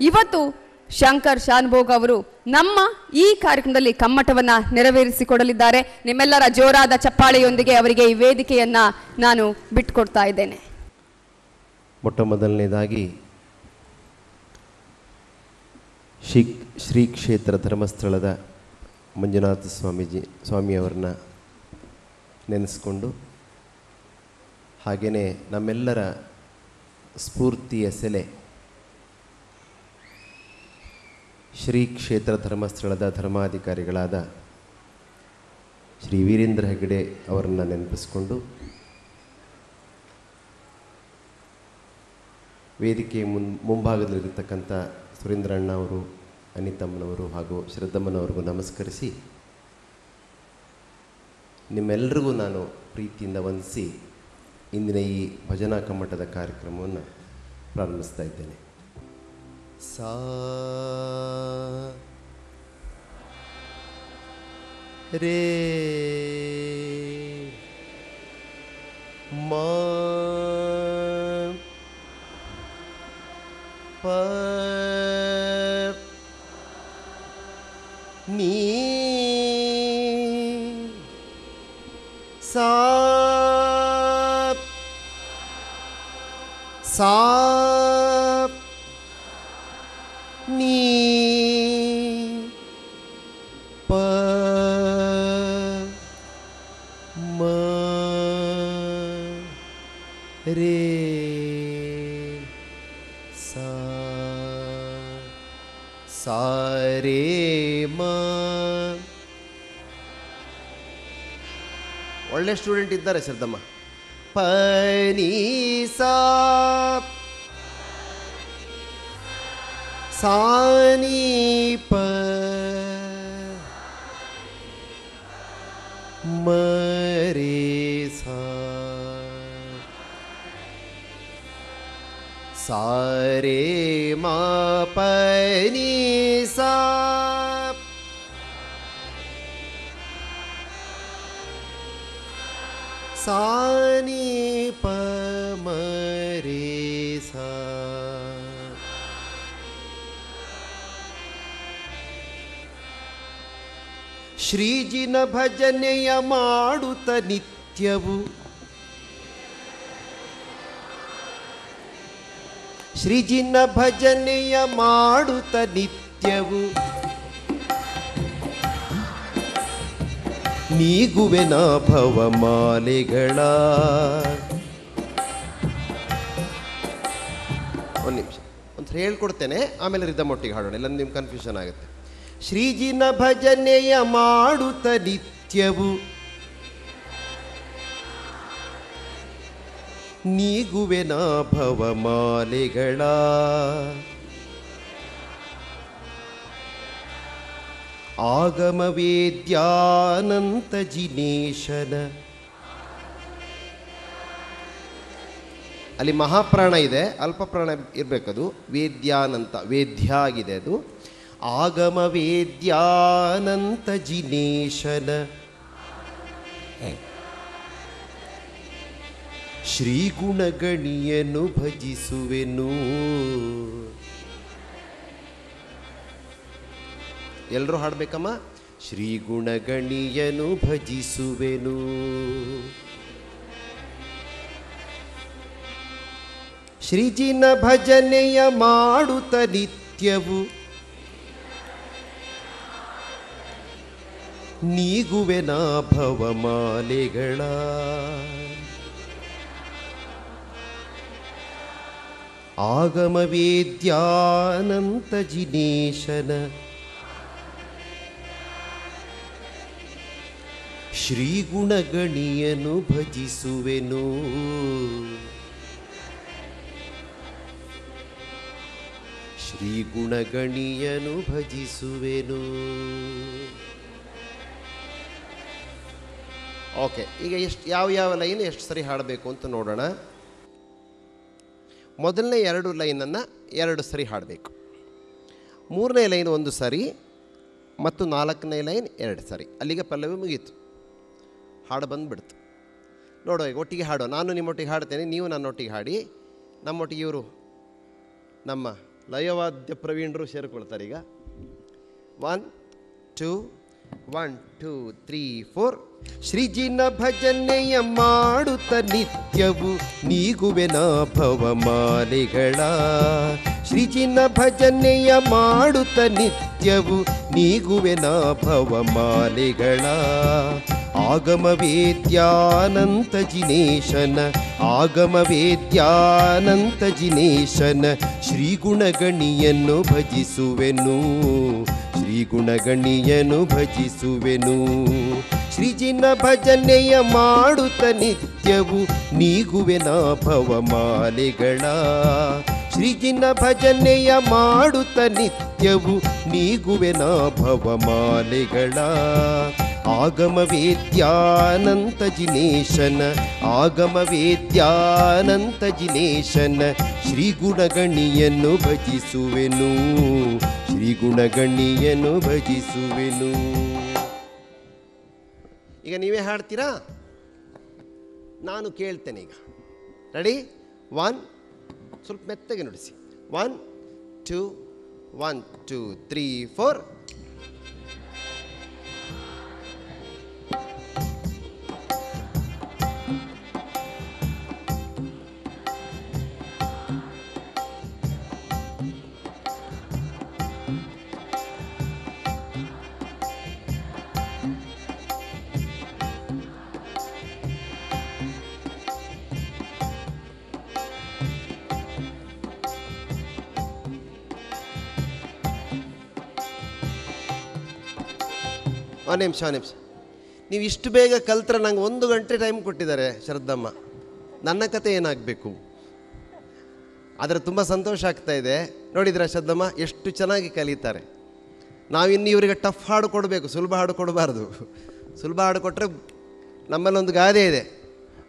ಇವತ್ತು ಶಂಕರ್ ಶಾನ್ಭೋಗ್ ಅವರು ನಮ್ಮ ಈ ಕಾರ್ಯಕ್ರಮದಲ್ಲಿ ಕಮ್ಮಟವನ್ನ ನೆರವೇರಿಸಿಕೊಡಲಿದ್ದಾರೆ. ನಿಮ್ಮೆಲ್ಲರ ಜೋರಾದ ಚಪ್ಪಾಳೆಯೊಂದಿಗೆ ಅವರಿಗೆ ಈ ವೇದಿಕೆಯನ್ನ ನಾನು ಬಿಟ್ಟುಕೊಡ್ತಾ ಇದ್ದೇನೆ. ಮೊಟ್ಟ ಮೊದಲನೇದಾಗಿ ಶ್ರೀ ಶ್ರೀ ಕ್ಷೇತ್ರ ಧರ್ಮಸ್ಥಳದ ಮಂಜುನಾಥ ಸ್ವಾಮೀಜಿ, ಸ್ವಾಮಿಯವರನ್ನ ನೆನೆಸ್ಕೊಂಡು ಹಾಗೆಯೇ ನಮ್ಮೆಲ್ಲರ ಸ್ಫೂರ್ತಿಯ ಸೆಲೆ ಶ್ರೀ ಕ್ಷೇತ್ರ ಧರ್ಮಸ್ಥಳದ ಧರ್ಮಾಧಿಕಾರಿಗಳಾದ ಶ್ರೀ ವೀರೇಂದ್ರ ಹೆಗ್ಡೆ ಅವರನ್ನು ನೆನಪಿಸ್ಕೊಂಡು ವೇದಿಕೆ ಮುನ್, ಮುಂಭಾಗದಲ್ಲಿರತಕ್ಕಂಥ ಸುರೇಂದ್ರಣ್ಣ ಅವರು, ಅನಿತಮ್ಮನವರು ಹಾಗೂ ಶ್ರದ್ಧಮ್ಮನವ್ರಿಗೂ ನಮಸ್ಕರಿಸಿ ನಿಮ್ಮೆಲ್ಲರಿಗೂ ನಾನು ಪ್ರೀತಿಯಿಂದ ವಂದಿಸಿ ಇಂದಿನ ಈ ಭಜನಾ ಕಮ್ಮಟದ ಕಾರ್ಯಕ್ರಮವನ್ನು ಪ್ರಾರಂಭಿಸ್ತಾ ಇದ್ದೇನೆ. ಸಾ ರೇ ಮಾ ಪ ನೀ ಸಾ ಸಾ ಒಳ್ಳೆ ಸ್ಟೂಡೆಂಟ್ ಇದ್ದಾರೆ ಶ್ರದ್ಧಮ್ಮ ಪ ನೀ ಸಾ ಸಾ ನೀ ಪ ಮ ರೇ ಸಾ ಸಾ ರೇ ಮ ಪ ನೀ ಸಾ ಸಾ ನೀ ಪ ಮ ಸಾ ಶ್ರೀಜಿನ ಭಜನೆಯ ಮಾಡುತ್ತ ನಿತ್ಯವು. ಶ್ರೀಜಿನ ಭಜನೆಯ ಮಾಡುತ್ತ ನಿತ್ಯವು. ನೀಗುವೆನ ಭವಮಾಲೆಗಳ ಒಂದು ನಿಮಿಷ. ಒಂದು ಹೇಳ್ಕೊಡ್ತೇನೆ, ಆಮೇಲೆ ರಿದಮೊಟ್ಟಿಗೆ ಹಾಡೋಣ. ಇಲ್ಲ ನಿಮ್ಗೆ ಕನ್ಫ್ಯೂಷನ್ ಆಗುತ್ತೆ. ಶ್ರೀಜಿನ ಭಜನೆಯ ಮಾಡುತ್ತ ನಿತ್ಯವು ನಾಭವ ಭವಮಾಲೆಗಳ ಜಿನೇಶನ ಅಲ್ಲಿ ಮಹಾಪ್ರಾಣ ಇದೆ ಅಲ್ಪ ಪ್ರಾಣ ಇರಬೇಕದು. ವೇದ್ಯಾನಂತ ವೇದ್ಯ ಆಗಿದೆ ಅದು. ಆಗಮ ವೇದ್ಯಾನಂತ ಜಿನೇಶನ ಶ್ರೀಗುಣಗಣಿಯನು ಭಜಿಸುವೆನು. ಎಲ್ಲರೂ ಹಾಡಬೇಕಮ್ಮ? ಶ್ರೀಗುಣಗಣಿಯನು ಭಜಿಸುವೆನು. ಶ್ರೀಜಿನ ಭಜನೆಯ ಮಾಡುತ್ತ ನಿತ್ಯವು ನೀಗುವೆನ ಭವಮಾಲೆಗಳ ಆಗಮ ವೇದ್ಯಾನಂತ ಜಿನೇಶನ ಶ್ರೀಗುಣಗಣಿಯನು ಭಜಿಸುವೆನು. ಶ್ರೀಗುಣಗಣಿಯನು ಭಜಿಸುವೆನು. ಓಕೆ, ಈಗ ಎಷ್ಟು, ಯಾವ ಯಾವ ಲೈನ್ ಎಷ್ಟು ಸರಿ ಹಾಡಬೇಕು ಅಂತ ನೋಡೋಣ. ಮೊದಲನೇ ಎರಡು ಲೈನನ್ನು ಎರಡು ಸರಿ ಹಾಡಬೇಕು. ಮೂರನೇ ಲೈನ್ ಒಂದು ಸರಿ, ಮತ್ತು ನಾಲ್ಕನೇ ಲೈನ್ ಎರಡು ಸರಿ. ಅಲ್ಲಿಗೆ ಪಲ್ಲವಿ ಮುಗೀತು. ಹಾಡು ಬಂದುಬಿಡ್ತು. ನೋಡುವ ಈಗ ಒಟ್ಟಿಗೆ ಹಾಡು. ನಾನು ನಿಮ್ಮೊಟ್ಟಿಗೆ ಹಾಡ್ತೇನೆ, ನೀವು ನನ್ನೊಟ್ಟಿಗೆ ಹಾಡಿ. ನಮ್ಮೊಟ್ಟಿಗೆ ಇವರು ನಮ್ಮ ಲಯವಾದ್ಯ ಪ್ರವೀಣರು ಸೇರಿಕೊಳ್ತಾರೆ ಈಗ. One two one two three four ಶ್ರೀಜಿನ ಭಜನೆಯ ಮಾಡುತ್ತ ನಿತ್ಯವು ನೀಗುವೆನ ಮಾಲೆಗಳ. ಶ್ರೀಜಿನ ಭಜನೆಯ ಮಾಡುತ್ತ ನಿತ್ಯವು ನೀಗುವೆನ ಭವಮಾಲೆಗಳ ಆಗಮ ವೇದ್ಯಾನಂತ ಜಿನೇಶನ ಶ್ರೀಗುಣಗಣಿಯನ್ನು ಭಜಿಸುವೆನು ಶ್ರೀಗುಣಗಣಿಯನು ಭಜಿಸುವೆನು. ಶ್ರೀಜಿನ ಭಜನೆಯ ಮಾಡುತ್ತ ನಿತ್ಯವು ನೀಗುವೆನ ಭವಮಾಲೆಗಳ ಶ್ರೀಜಿನ ಭಜನೆಯ ಮಾಡುತ್ತ ನಿತ್ಯವು ನೀಗುವೆನ ಭವಮಾಲೆಗಳ ಆಗಮ ವೇದ್ಯಾನಂತ ಜಿನೇಶನ ಆಗಮ ವೇದ್ಯಾನಂತ ಜಿನೇಶನ ಶ್ರೀಗುಣಗಣಿಯನ್ನು ಭಜಿಸುವೆನು ಶ್ರೀ ಗುಣಗಣಿಯನ್ನು ಭಜಿಸುವೆನು. ಈಗ ನೀವೇ ಹಾಡ್ತೀರಾ? ನಾನು ಕೇಳ್ತೇನೆ ಈಗ. ರೆಡಿ ಒನ್ ಸ್ವಲ್ಪ ಮೆತ್ತಗೆ ನುಡಿಸಿ. One two one two three four ಒಂದು ನಿಮಿಷ ಒಂದು ನಿಮಿಷ. ನೀವು ಇಷ್ಟು ಬೇಗ ಕಲ್ತ್ರೆ ನಂಗೆ ಒಂದು ಗಂಟೆ ಟೈಮ್ ಕೊಟ್ಟಿದ್ದಾರೆ ಶರದ್ದಮ್ಮ. ನನ್ನ ಕತೆ ಏನಾಗಬೇಕು? ಆದರೆ ತುಂಬ ಸಂತೋಷ ಆಗ್ತಾ ಇದೆ. ನೋಡಿದ್ರೆ ಶ್ರದ್ಧಮ್ಮ ಎಷ್ಟು ಚೆನ್ನಾಗಿ ಕಲಿತಾರೆ. ನಾವಿನ್ನು ಇವರಿಗೆ ಟಫ್ ಹಾಡು ಕೊಡಬೇಕು, ಸುಲಭ ಹಾಡು ಕೊಡಬಾರ್ದು. ಸುಲಭ ಹಾಡು ಕೊಟ್ಟರೆ ನಮ್ಮಲ್ಲೊಂದು ಗಾದೆ ಇದೆ.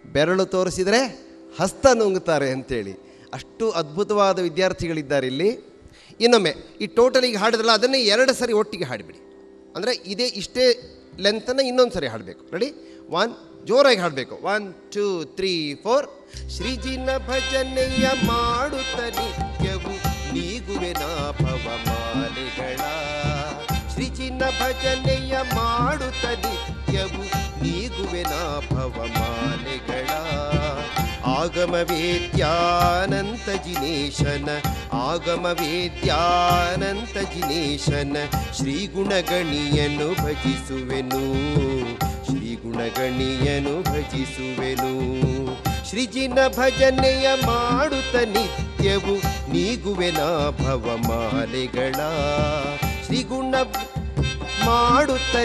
ಬೆರಳು ತೋರಿಸಿದರೆ ಹಸ್ತ ನುಂಗ್ತಾರೆ ಅಂತೇಳಿ. ಅಷ್ಟು ಅದ್ಭುತವಾದ ವಿದ್ಯಾರ್ಥಿಗಳಿದ್ದಾರೆ ಇಲ್ಲಿ. ಇನ್ನೊಮ್ಮೆ, ಈ ಟೋಟಲಿಗೆ ಹಾಡಿದ್ರಲ್ಲ, ಅದನ್ನೇ ಎರಡು ಸರಿ ಒಟ್ಟಿಗೆ ಹಾಡಿಬಿಡಿ. ಅಂದರೆ ಇದೇ ಇಷ್ಟೇ ಲೆಂತನ್ನು ಇನ್ನೊಂದು ಸರಿ ಹಾಡಬೇಕು. ರೆಡಿ ಒನ್ ಜೋರಾಗಿ ಹಾಡಬೇಕು. ಒನ್ ಟೂ ತ್ರೀ ಫೋರ್ ಶ್ರೀಜಿನ ಭಜನೆಯ ಮಾಡುತ್ತ ನಿತ್ಯವು ನೀಗುವೆನ ಮಾಲೆಗಳ. ಶ್ರೀಜಿನ ಭಜನೆಯ ಮಾಡುತ್ತ ನಿತ್ಯವು ಆಗಮ ವೇದ್ಯಾನಂತ ಜಿನೇಶನ ಆಗಮ ವೇದ್ಯಾನಂತ ಜಿನೇಶನ, ಶ್ರೀಗುಣಗಣಿಯನ್ನು ಭಜಿಸುವೆನು ಶ್ರೀಗುಣಗಣಿಯನು ಭಜಿಸುವೆನು. ಶ್ರೀಜಿನ ಭಜನೆಯ ಮಾಡುತ್ತ ನಿತ್ಯವು ನೀಗುವೆನ ಭವಮಾಲೆಗಳ, ಶ್ರೀಗುಣ ಮಾಡುತ್ತ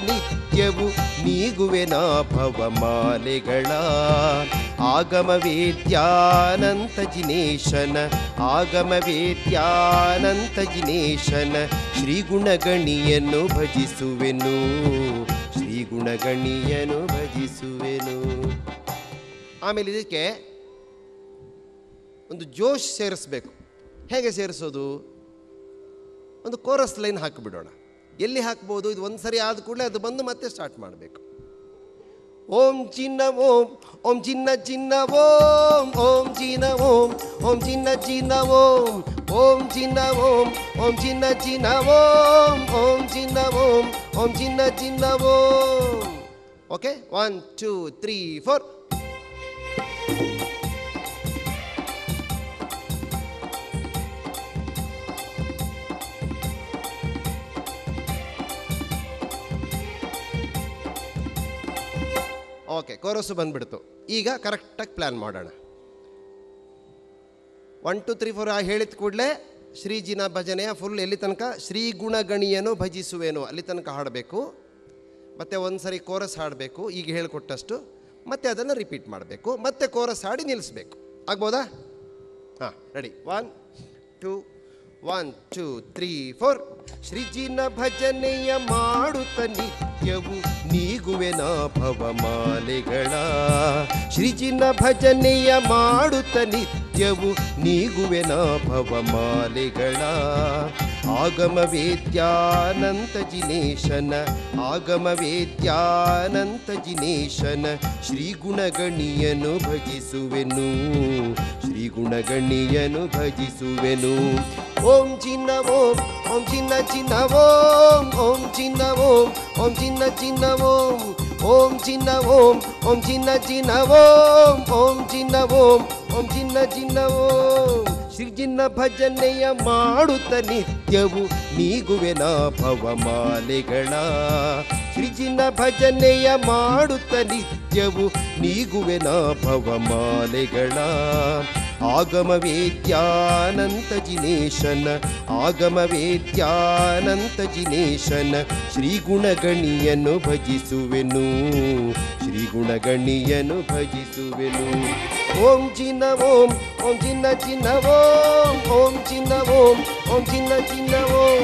ನಿತ್ಯವು ಭವ ಮಾಲೆಗಳ. ಆಗಮ ವೇದ್ಯಾನಂತ ಜಿನೇಶನ ಆಗಮ ವೇದ್ಯಾನಂತ ಜಿನೇಶನ, ಶ್ರೀಗುಣಗಣಿಯನ್ನು ಭಜಿಸುವೆನು ಶ್ರೀಗುಣಗಣಿಯನ್ನು ಭಜಿಸುವೆನು. ಆಮೇಲೆ ಇದಕ್ಕೆ ಒಂದು ಜೋಶ್ ಸೇರಿಸ್ಬೇಕು. ಹೇಗೆ ಸೇರಿಸೋದು? ಒಂದು ಕೋರಸ್ ಲೈನ್ ಹಾಕಿಬಿಡೋಣ. ಎಲ್ಲಿ ಹಾಕ್ಬೋದು? ಇದು ಒಂದು ಸರಿ ಆದ ಕೂಡಲೇ ಅದು ಬಂದು ಮತ್ತೆ ಸ್ಟಾರ್ಟ್ ಮಾಡಬೇಕು. ಓಂ ಚಿನ್ನ, ಓಂ ಓಂ ಚಿನ್ನ ಚಿನ್ನ, ಓಂ ಓಂ ಚಿನ್ನ, ಓಂ ಓಂ ಚಿನ್ನ ಚಿನ್ನ, ಓಂ ಓಂ ಚಿನ್ನ, ಓಂ ಓಂ ಚಿನ್ನ ಚಿನ್ನ, ಓಂ ಓಂ ಚಿನ್ನ, ಓಂ ಓಂ ಚಿನ್ನ ಚಿನ್ನ, ಓಂ. Okay one two three four okay ಬಂದುಬಿಡ್ತು. ಈಗ ಕರೆಕ್ಟಾಗಿ ಪ್ಲ್ಯಾನ್ ಮಾಡೋಣ. ಒನ್ ಟು ತ್ರೀ ಫೋರ್ ಹೇಳಿದ ಕೂಡಲೇ ಶ್ರೀಜಿನ ಭಜನೆಯ ಫುಲ್ ಎಲ್ಲಿ ತನಕ ಶ್ರೀ ಗುಣಗಣಿಯನ್ನು ಭಜಿಸುವೇನು ಅಲ್ಲಿ ತನಕ ಹಾಡಬೇಕು. ಮತ್ತು ಒಂದು ಸರಿ ಕೋರಸ್ ಹಾಡಬೇಕು, ಈಗ ಹೇಳಿಕೊಟ್ಟಷ್ಟು. ಮತ್ತೆ ಅದನ್ನು ರಿಪೀಟ್ ಮಾಡಬೇಕು, ಮತ್ತೆ ಕೋರಸ್ ಹಾಡಿ ನಿಲ್ಲಿಸ್ಬೇಕು ಆಗ್ಬೋದಾ? ಹಾಂ ready one two one two three four ಶ್ರೀಜಿನ ಭಜನೆಯ ಮಾಡುತ್ತ ನಿತ್ಯವು ನೀಗುವೆನ ಭವಮಾಲೆಗಳ. ಶ್ರೀಜಿನ ಭಜನೆಯ ಮಾಡುತ್ತ ನಿತ್ಯವು ನೀಗುವೆನ ಭವಮಾಲೆಗಳ. ಆಗಮ ವೇದ್ಯಾನಂತ ಜಿನೇಶನ ಆಗಮ ವೇದ್ಯಾನಂತ ಜಿನೇಶನ ಶ್ರೀ ಗುಣಗಣಿಯನು ಭಜಿಸುವೆನು ಶ್ರೀ ಗುಣಗಣಿಯನು ಭಜಿಸುವೆನು ಓಂ ಚಿನ್ನ ಓಂ ಓಂ ಚಿನ್ನ ಚಿನ್ನ ಓಂ ಓಂ ಚಿನ್ನ ಓಂ ಓಂ ಚಿನ್ನ ಚಿನ್ನ ಓಂ ಓಂ ಚಿನ್ನ ಓಂ ಓಂ ಚಿನ್ನ ಚಿನ್ನ ಓಂ ಓಂ. ಶ್ರೀಜಿನ್ನ ಭಜನೆಯ ಮಾಡುತ್ತ ನಿತ್ಯವು ನೀಗುವೆನ ಭವಮಾಲೆಗಳ. ಶ್ರೀಜಿನ್ನ ಭಜನೆಯ ಮಾಡುತ್ತ ನಿತ್ಯವು ನೀಗುವೆನ ಭವಮಾಲೆಗಳ. ಆಗಮ ವೇದ್ಯಾನಂತ ಜಿನೇಶನ ಆಗಮ ವೇದ್ಯಾನಂತ ಜಿನೇಶನ ಶ್ರೀ ಗುಣಗಣಿಯನ್ನು ಭಜಿಸುವೆನು ಶ್ರೀ ಗುಣಗಣಿಯನ್ನು ಭಜಿಸುವೆನು. ಓಂ ಚಿನ್ನ ಓಂ ಓಂ ಚಿನ್ನ ಚಿನ್ನ ಓಂ ಓಂ ಚಿನ್ನ ಓಂ ಓಂ ಚಿನ್ನ ಚಿನ್ನ ಓಂ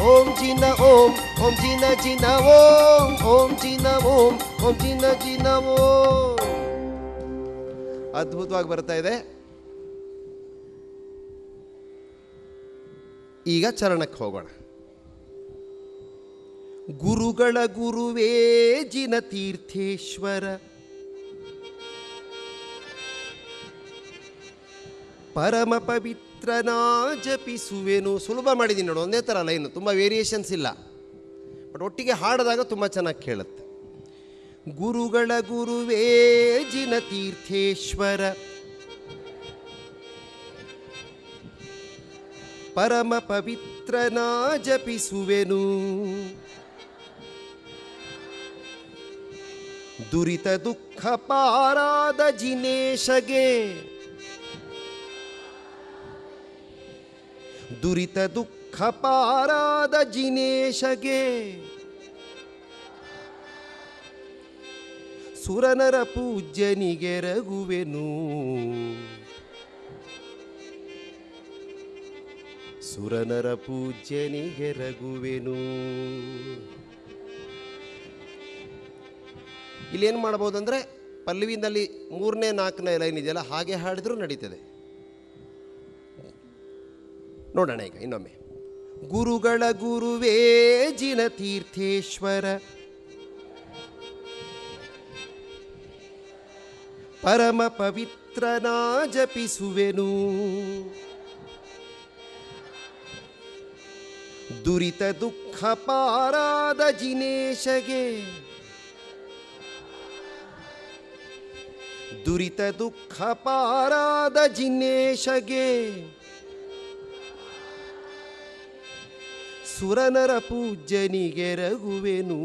ಓಂ ಚಿನ್ನ ಓಂ ಓಂ ಚಿನ್ನ ಚಿನ್ನ ಓಂ ಓಂ ಚಿನ್ನ ಓಂ ಓಂ ಚಿನ್ನ ಚಿನ್ನ ಓಂ. ಅದ್ಭುತವಾಗಿ ಬರ್ತಾ ಇದೆ. ಈಗ ಚರಣಕ್ಕೆ ಹೋಗೋಣ. ಗುರುಗಳ ಗುರುವೇ ಜಿನ ತೀರ್ಥೇಶ್ವರ. ಪರಮ ಪವಿತ್ರನ ಜಪಿಸುವೆನು. ಸುಲಭ ಮಾಡಿದ್ದೀನಿ ನೋಡು, ಒಂದೇ ಥರ ಲೈನು ತುಂಬ ವೇರಿಯೇಷನ್ಸ್ ಇಲ್ಲ. ಬಟ್ ಒಟ್ಟಿಗೆ ಹಾಡಿದಾಗ ತುಂಬ ಚೆನ್ನಾಗಿ ಕೇಳುತ್ತೆ. ಗುರುಗಳ ಗುರುವೇ ಜಿನ ತೀರ್ಥೇಶ್ವರ. ಪರಮ ಪವಿತ್ರನ ಜಪಿಸುವೆನು. ದುರಿತ ದುಃಖ ಪಾರಾದ ಜಿನೇಶಗೆ. ದುರಿತ ದುಃಖ ಪಾರಾದ ಜಿನೇಶಗೆ. ಸುರನರ ಪೂಜ್ಯನಿಗೆ ರಘುವೆನು. ಸುರನರ ಪೂಜ್ಯನಿಗೆ ರಘುವೆನು. ಇಲ್ಲೇನು ಮಾಡ್ಬೋದಂದ್ರೆ ಪಲ್ಲವಿನಲ್ಲಿ ಮೂರನೇ, ನಾಲ್ಕನೇ ಲೈನ್ ಇದೆಯಲ್ಲ, ಹಾಗೆ ಹಾಡಿದ್ರೂ ನಡೀತದೆ. ನೋಡೋಣ ಈಗ ಇನ್ನೊಮ್ಮೆ. ಗುರುಗಳ ಗುರುವೇ, ಜಿನ ತೀರ್ಥೇಶ್ವರ. ಪರಮ ಪವಿತ್ರನಾ ಜಪಿಸುವೆನು. ದುರಿತ ದುಃಖ ಪಾರಾದ ಜಿನೇಶಗೆ ದುರಿತ ದುಃಖ ಪಾರಾದ ಜಿನೇಶಗೆ ಸುರನರ ಪೂಜ್ಯನಿಗೆ ರಘುವೆನು.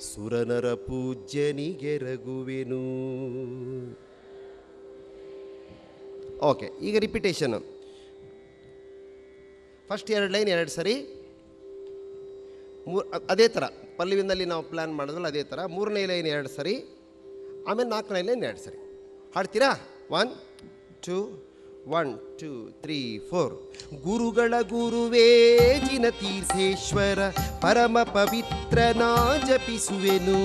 ಸುರನರ ಪೂಜ್ಯನಿಗೆ ರಘುವೆನು. ಓಕೆ ಈಗ ರಿಪಿಟೇಷನು ಫಸ್ಟ್ ಎರಡು ಲೈನ್ ಎರಡು ಸರಿ. ಮೂರು ಅದೇ ಥರ ಪಲ್ಲವಿನಲ್ಲಿ ನಾವು ಪ್ಲ್ಯಾನ್ ಮಾಡಿದ್ರಲ್ಲ ಅದೇ ಥರ ಮೂರನೇ ಲೈನ್ ಎರಡು ಸರಿ. ಆಮೇಲೆ ನಾಲ್ಕನೇ ಲೈನ್ ಎರಡು ಸರಿ. ಹಾಡ್ತೀರಾ? One two one two three four ಗುರುಗಳ ಗುರುವೇ ಜಿನ ತೀರ್ಥೇಶ್ವರ, ಪರಮ ಪವಿತ್ರನಾ ಜಪಿಸುವೆನು.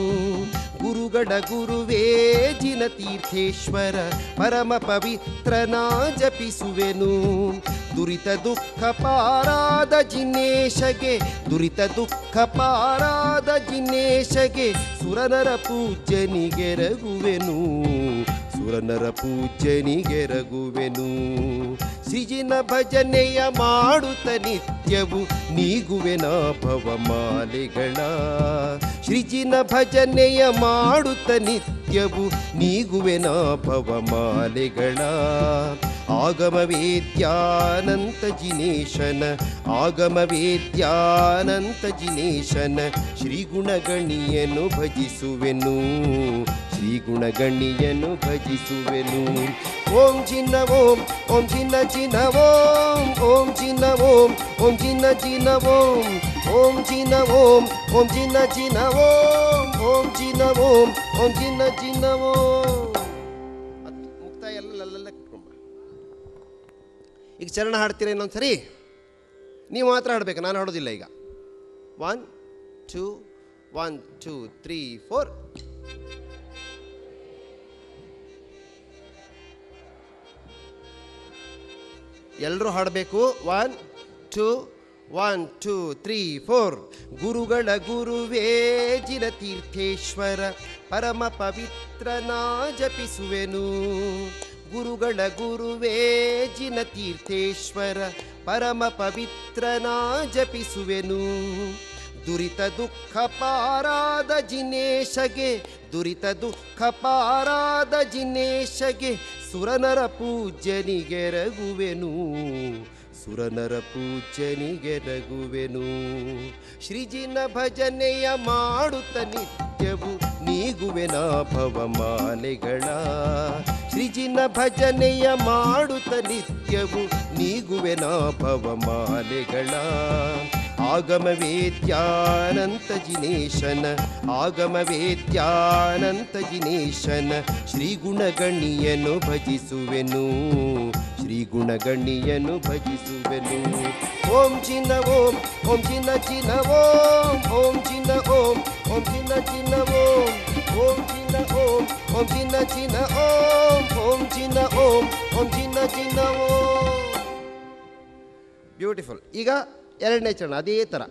ಗುರುಗಳ ಗುರುವೇ, ಜಿನ ತೀರ್ಥೇಶ್ವರ, ಪರಮ ಪವಿತ್ರನ ಜಪಿಸುವೆನು. ದುರಿತ ದುಃಖ ಪಾರಾದ ಜಿನೇಶಗೆ, ದುರಿತ ದುಃಖ ಪಾರಾದ ಜಿನೇಶಗೆ ಸುರನರ ಪೂಜನಿಗೆರಗುವೆನು ಸುರನರ ಪೂಜ್ಯನಿಗೆ ರಘುವೆನು. ಸಿಜಿನ ಭಜನೆಯ ಮಾಡುತ್ತ ನಿತ್ಯವು ನೀಗುವೆನ ಭವಮಾಲೆಗಳ ಸೃಜಿನ ಭಜನೆಯ ಮಾಡುತ್ತ ನಿತ್ಯವು ನೀಗುವೆನ ಭವಮಾಲೆಗಳ ಆಗಮ ವೇದ್ಯಾನಂತ ಜಿನೇಶನ ಆಗಮ ವೇದ್ಯಾನಂತ ಜಿನೇಶನ ಶ್ರೀ ಗುಣಗಣಿಯನ್ನು ಭಜಿಸುವೆನು. ಶ್ರೀ ಗುಣಗಣಿಯನ್ನು ಭಜಿಸುವೆನು. ಓಂ ಚಿನ್ನ ಓಂ ಓಂ ಚಿನ್ನ ಚಿನ್ನ ಓಂ ಓಂ ಚಿನ್ನ ಓಂ ಓಂ ಚಿನ್ನ ಚಿನ್ನ ಓಂ ಓಂ ಚಿನ್ನ ಓಂ ಓಂ ಚಿನ್ನ ಚಿನ್ನ ಓಂ ಓಂ ಚಿನ್ನ ಓಂ ಓಂ ಚಿನ್ನ ಚಿನ್ನ ಓಂ. ಅದು ಮುಕ್ತಾಯ ಎಲ್ಲ ಅಲ್ಲೆಲ್ಲ ಈಗ ಚರಣ ಹಾಡ್ತೀರ ಇನ್ನೊಂದು ಸರಿ ನೀವು ಮಾತ್ರ ಹಾಡಬೇಕು, ನಾನು ಹಾಡೋದಿಲ್ಲ ಈಗ. One two one two three four ಎಲ್ಲರೂ ಹಾಡಬೇಕು? One two one two three four ಗುರುಗಳ ಗುರುವೇ ಜಿನ ತೀರ್ಥೇಶ್ವರ ಪರಮ ಪವಿತ್ರನ ಜಪಿಸುವೆನು. ಗುರುಗಳ ಗುರುವೇ ಜಿನ ತೀರ್ಥೇಶ್ವರ ಪರಮ ಪವಿತ್ರನ ಜಪಿಸುವೆನು. ದುರಿತ ದುಃಖ ಪಾರಾದ ಜಿನೇಶಗೆ, ದುರಿತ ದುಃಖ ಪಾರಾದ ಜಿನೇಶಗೆ ಸುರನರ ಪೂಜ್ಯನಿಗೆರಗುವೆನು ಸುರನರ ಪೂಜ್ಯನಿಗೆರಗುವೆನು ಶ್ರೀಜಿನ ಭಜನೆಯ ಮಾಡುತ್ತ ನಿತ್ಯವು ನೀಗುವೆನ ಭವಮಾಲೆಗಳ ಶ್ರೀಜಿನ ಭಜನೆಯ ಮಾಡುತ್ತ ನಿತ್ಯವು ನೀಗುವೆನ ಭವಮಾಲೆಗಳ ಆಗಮ ವೇದ್ಯಾನಂತ ಜಿನೇಶನ ಆಗಮ ಜಿನೇಶನ ಶ್ರೀ ಗುಣಗಣಿಯನು ಭಜಿಸುವೆನು ಶ್ರೀ ಗುಣಗಣಿಯನು ಭಜಿಸುವೆನು. ಓಂ ಚಿನ್ನ ಓಂ ಓಂ ಚಿನ್ನ ಚಿನ್ನ ಓಂ ಓಂ ಚಿನ್ನ ಓಂ ಓಂ ಚಿನ್ನ ಚಿನ್ನ ಓಂ ಓಂ ಚಿನ್ನ ಓಂ ಓಂ ಚಿನ್ನ ಚಿನ್ನ ಓಂ ಓಂ ಚಿನ್ನ ಓಂ ಓಂ ಚಿನ್ನ ಚಿನ್ನ ಓಂ. ಬ್ಯೂಟಿಫುಲ್ ಈಗ ಎರಡನೇ ಚರಣ, ಅದೇ ಥರ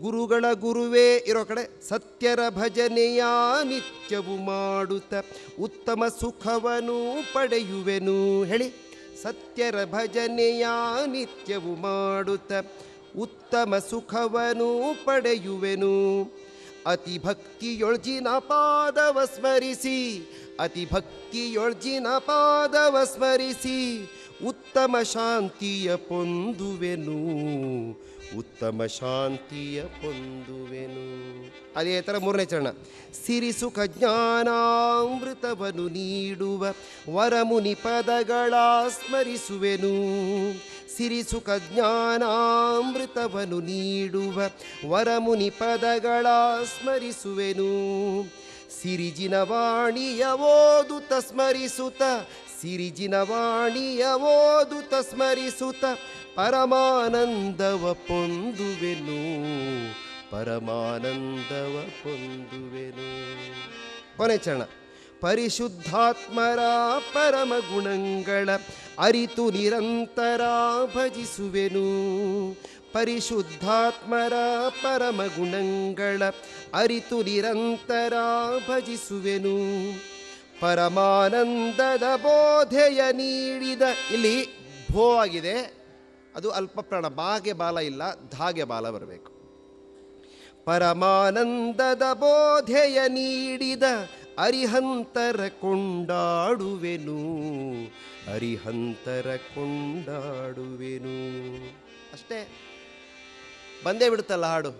ಗುರುಗಳ ಗುರುವೇ ಇರೋ ಕಡೆ ಸತ್ಯರ ಭಜನೆಯ ನಿತ್ಯವು ಮಾಡುತ್ತ ಉತ್ತಮ ಸುಖವನ್ನು ಪಡೆಯುವೆನು ಹೇಳಿ. ಸತ್ಯರ ಭಜನೆಯ ನಿತ್ಯವು ಮಾಡುತ್ತ ಉತ್ತಮ ಸುಖವನ್ನು ಪಡೆಯುವೆನು. ಅತಿ ಭಕ್ತಿಯೊಳ್ಜಿನ ಪಾದವ ಸ್ಮರಿಸಿ, ಅತಿ ಭಕ್ತಿಯೊಳ್ಜಿನ ಪಾದವ ಸ್ಮರಿಸಿ ಉತ್ತಮ ಶಾಂತಿಯ ಪೊಂದುವೆನು. ಉತ್ತಮ ಶಾಂತಿಯ ಪೊಂದುವೆನು. ಅದೇ ಥರ ಮೂರನೇ ಚರಣ. ಸಿರಿ ಸುಖ ಜ್ಞಾನಾಮೃತವನ್ನು ನೀಡುವ ವರಮುನಿ ಪದಗಳ ಸ್ಮರಿಸುವೆನು. ಸಿರಿ ಸುಖ ಜ್ಞಾನಾಮೃತವನ್ನು ನೀಡುವ ವರಮುನಿ ಪದಗಳ ಸ್ಮರಿಸುವೆನು. ಸಿರಿಜಿನ ವಾಣಿಯ ಓದುತ್ತ ಸ್ಮರಿಸುತ್ತ ಸಿರಿಜಿನ ವಾಣಿಯ ಓದುತ ಸ್ಮರಿಸುತ್ತ ಪರಮಾನಂದವ ಪೊಂದುವೆನು ಪರಮಾನಂದವ ಪೊಂದುವೆನು. ಕೊನೆ ಚರಣ ಪರಿಶುದ್ಧಾತ್ಮರ ಪರಮ ಗುಣಗಳ ಅರಿತು ನಿರಂತರ ಭಜಿಸುವೆನು, ಪರಿಶುದ್ಧಾತ್ಮರ ಪರಮ ಗುಣಗಳ ಅರಿತು ನಿರಂತರ ಭಜಿಸುವೆನು. ಪರಮಾನಂದದ ಬೋಧೆಯ ನೀಡಿದ ಇಲ್ಲಿ ಭೋ ಆಗಿದೆ. ಅದು ಅಲ್ಪ ಪ್ರಾಣ ಬಾಗೆ ಬಾಲ ಇಲ್ಲ, ಧಾಗೆ ಬಾಲ ಬರಬೇಕು. ಪರಮಾನಂದದ ಬೋಧೆಯ ನೀಡಿದ ಅರಿಹಂತರ ಕೊಂಡಾಡುವೆನು ಅರಿಹಂತರ ಕೊಂಡಾಡುವೆನು. ಅಷ್ಟೇ, ಬಂದೇ ಬಿಡುತ್ತಲ್ಲ ಹಾಡು?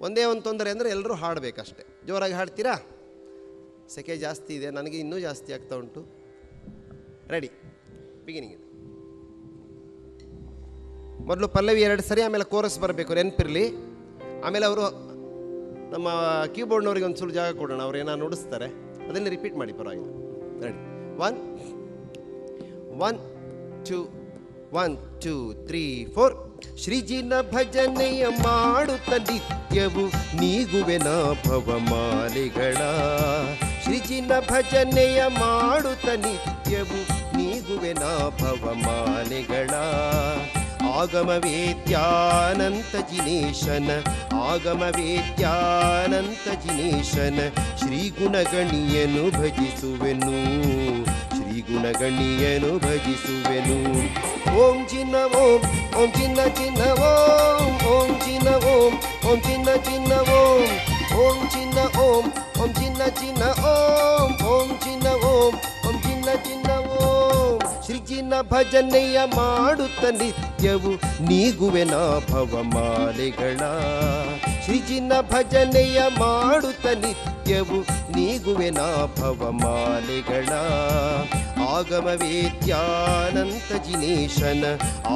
ಒಂದೇ ಒಂದು ತೊಂದರೆ ಅಂದರೆ ಎಲ್ಲರೂ ಹಾಡಬೇಕಷ್ಟೆ. ಜೋರಾಗಿ ಹಾಡ್ತೀರಾ? ಸೆಕೆ ಜಾಸ್ತಿ ಇದೆ, ನನಗೆ ಇನ್ನೂ ಜಾಸ್ತಿ ಆಗ್ತಾ ಉಂಟು. ರೆಡಿ ಬಿಗಿನಿಂಗ್ ಮೊದಲು ಪಲ್ಲವಿ ಎರಡು ಸರಿ, ಆಮೇಲೆ ಕೋರಸ್ ಬರಬೇಕು, ನೆನಪಿರಲಿ. ಆಮೇಲೆ ಅವರು ನಮ್ಮ ಕೀಬೋರ್ಡ್ನವ್ರಿಗೆ ಒಂದು ಸುಳ್ಳು ಜಾಗ ಕೊಡೋಣ, ಅವ್ರು ಏನೋ ನುಡಿಸ್ತಾರೆ. ಅದನ್ನೇ ರಿಪೀಟ್ ಮಾಡಿ, ಪರವಾಗಿಲ್ಲ. Ready one one two one two three four ಶ್ರೀಜಿನ ಭಜನೆಯ ಮಾಡುತ್ತ ನಿತ್ಯವು ನೀಗುವೆನ ಭವಮಾಲೆಗಳ ಶ್ರೀಜಿನ ಭಜನೆಯ ಮಾಡುತ್ತ ನಿತ್ಯವು ನೀಗುವೆನ ಭವಮಾಲೆಗಳ ಆಗಮ ವೇದ್ಯಾನಂತ ಜಿನೇಶನ ಆಗಮ ವೇದ್ಯಾನಂತ ಜಿನೇಶನ ಶ್ರೀ ಗುಣಗಣಿಯನು ಭಜಿಸುವೆನು. ಶ್ರೀ ಗುಣಗಣಿಯನು ಭಜಿಸುವೆನು. ಓಂ ಚಿನ್ನ ಓಂ ಓಂ ಚಿನ್ನ ಚಿನ್ನ ಓಂ ಓಂ ಚಿನ್ನ ಓಂ ಓಂ ಚಿನ್ನ ಚಿನ್ನ ಓಂ ಓಂ ಚಿನ್ನ ಓಂ ಓಂ ಚಿನ್ನ ಚಿನ್ನ ಓಂ ಓಂ ಚಿನ್ನ ಓಂ ಓಂ ಚಿನ್ನ ಚಿನ್ನ ಓಂ. ಶ್ರೀಜಿನ ಭಜನೆಯ ಮಾಡುತ್ತ ನಿತ್ಯವು ನೀಗುವೆನ ಭವಮಾಲೆಗಳ ಶ್ರೀಜಿನ ಭಜನೆಯ ಮಾಡುತ್ತ ನಿತ್ಯವು ನೀಗುವೆನ ಭವಮಾಲೆಗಳ ಆಗಮ ವೇದ್ಯಾನಂತ ಜಿನೇಶನ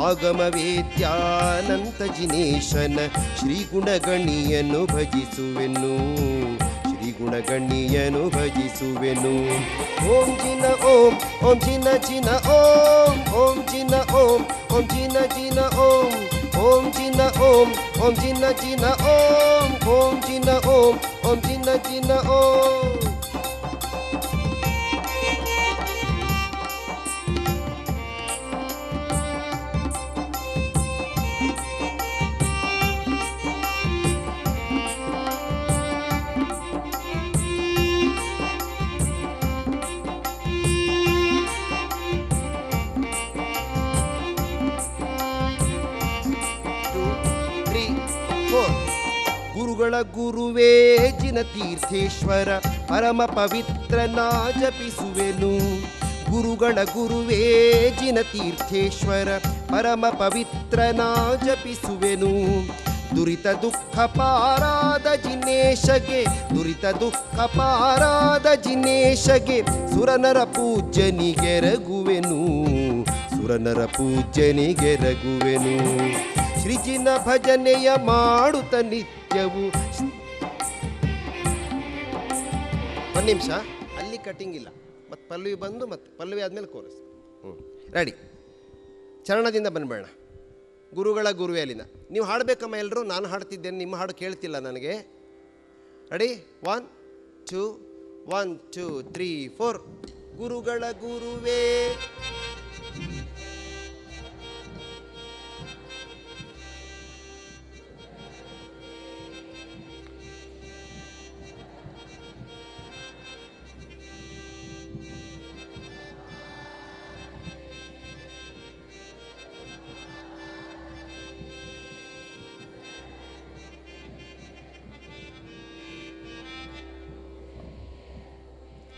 ಆಗಮ ವೇದ್ಯಾನಂತ ಜಿನೇಶನ ಶ್ರೀ ಗುಣಗಣಿಯನ್ನು ಭಜಿಸುವೆನು ಶ್ರೀ ಗುಣಗಣ್ಣಿಯನು ಭಜಿಸುವೆನು ಓಂ ಜಿನ ಓಂ ಓಂ ಚಿನ್ನ ಜಿನ ಓಂ ಓಂ ಚಿನ್ನ ಓಂ ಓಂ ಚಿನ್ನ ಚಿನ್ನ ಓಂ ಓಂ ಚಿನ್ನ ಓಂ ಓಂ ಚಿನ್ನ ಚಿನ್ನ ಓಂ ಓಂ. ಗುರುಗಳ ಗುರುವೇ, ಜಿನತೀರ್ಥೇಶ್ವರ, ಪರಮ ಪವಿತ್ರನ ಜಪಿಸುವೆನು. ಗುರುಗಳ ಗುರುವೇ, ಜಿನತೀರ್ಥೇಶ್ವರ, ಪರಮ ಪವಿತ್ರನ ಜಪಿಸುವೆನು. ದುರಿತ ದುಃಖ ಪಾರಾದ ಜಿನೇಶಗೆ, ದುರಿತ ದುಃಖ ಪಾರಾದ ಜಿನೇಶಗೆ, ಸುರನರ ಪೂಜನಿಗೆರಗುವೆನು ಸುರನರ ಪೂಜ್ಯನಿಗೆರಗುವೆನು ಶ್ರೀಜಿನ ಭಜನೆಯ ಮಾಡುತ್ತ ನಿತ್ಯವು. ಒಂದು ನಿಮಿಷ. ಅಲ್ಲಿ ಕಟಿಂಗ್ ಇಲ್ಲ. ಮತ್ತು ಪಲ್ಲವಿ ಬಂದು ಮತ್ತು ಪಲ್ಲವಿ ಆದಮೇಲೆ ಕೋರಸ್ ಹ್ಞೂ ರೆಡಿ ಚರಣದಿಂದ ಬಂದ್ಬೇಡ ಗುರುಗಳ ಗುರುವೇ ಅಲ್ಲಿನ. ನೀವು ಹಾಡಬೇಕಮ್ಮ ಎಲ್ಲರೂ ನಾನು ಹಾಡ್ತಿದ್ದೇನೆ, ನಿಮ್ಮ ಹಾಡು ಕೇಳ್ತಿಲ್ಲ ನನಗೆ. Ready one two one two three four ಗುರುಗಳ ಗುರುವೇ.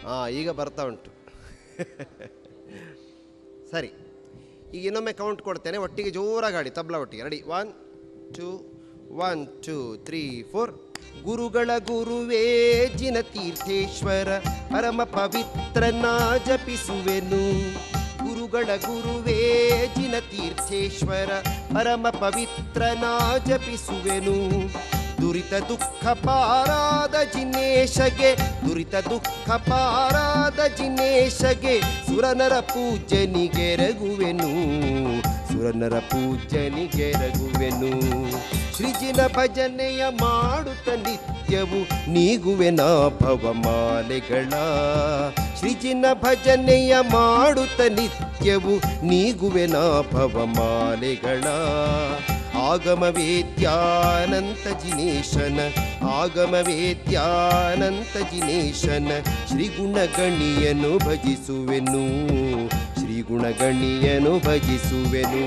ಹಾಂ ಈಗ ಬರ್ತಾ ಉಂಟು. ಸರಿ, ಈಗ ಇನ್ನೊಮ್ಮೆ ಕೌಂಟ್ ಕೊಡ್ತೇನೆ. ಒಟ್ಟಿಗೆ ಜೋರಾಗಿ ಆಡಿ, ತಬ್ಲ ಒಟ್ಟಿಗೆ. Ready one two one two three four ಗುರುಗಳ ಗುರುವೇ ಜಿನತೀರ್ಥೇಶ್ವರ ಪರಮ ಪವಿತ್ರನ ಜಪಿಸುವೆನು. ಗುರುಗಳ ಗುರುವೇ ಜಿನತೀರ್ಥೇಶ್ವರ ಪರಮ ಪವಿತ್ರನ ಜಪಿಸುವೆನು. ದುರಿತ ದುಃಖ ಪಾರಾದ ಜಿನೇಶಗೆ, ದುರಿತ ದುಃಖ ಪಾರಾದ ಜಿನೇಶಗೆ, ಸುರನರ ಪೂಜನಿಗೆರಗುವೆನು ಸುರನರ ಪೂಜನಿಗೆರಗುವೆನು ಶ್ರೀಜಿನ ಭಜನೆಯ ಮಾಡುತ್ತ ನಿತ್ಯವು ನೀಗುವೆನ ಭವಮಾಲೆಗಳ ಶ್ರೀಜಿನ ಭಜನೆಯ ಮಾಡುತ್ತ ನಿತ್ಯವು ನೀಗುವೆನ ಭವಮಾಲೆಗಳ ಆಗಮ ವೇದ್ಯಾನಂತ ಜಿನೇಶನ ಆಗಮ ವೇದ್ಯಾನಂತ ಜಿನೇಶನ ಶ್ರೀಗುಣಗಣಿಯನು ಭಜಿಸುವೆನು ಶ್ರೀಗುಣಗಣಿಯನು ಭಜಿಸುವೆನು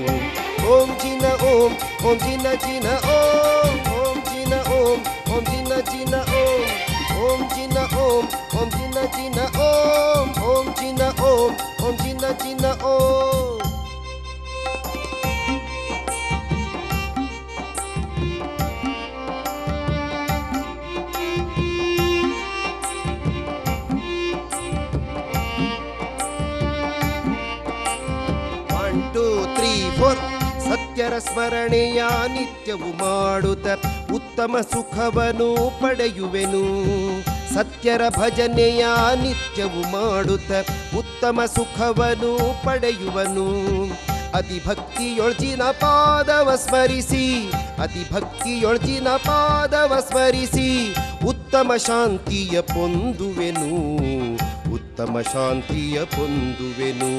ಓಂ ಜಿನ ಓಂ ಓಂ ಜಿನ ಜಿನ ಓಂ ಓಂ ಜಿನ ಓಂ ಓಂ ಜಿನ ಜಿನ ಓಂ ಓಂ ಜಿನ ಓಂ ಓಂ ಜಿನ ಜಿನ ಸತ್ಯರ ಸ್ಮರಣೆಯ ನಿತ್ಯವು ಮಾಡುತ್ತ ಉತ್ತಮ ಸುಖವನ್ನು ಪಡೆಯುವೆನು. ಸತ್ಯರ ಭಜನೆಯ ನಿತ್ಯವು ಮಾಡುತ್ತ ಉತ್ತಮ ಸುಖವನ್ನು ಪಡೆಯುವನು. ಅತಿ ಭಕ್ತಿಯೊಳ್ಜಿನ ಪಾದವ ಸ್ಮರಿಸಿ ಅತಿ ಭಕ್ತಿಯೊಳ್ಜಿನ ಪಾದವ ಸ್ಮರಿಸಿ, ಉತ್ತಮ ಶಾಂತಿಯ ಪೊಂದುವೆನು. ಉತ್ತಮ ಶಾಂತಿಯ ಪೊಂದುವೆನು.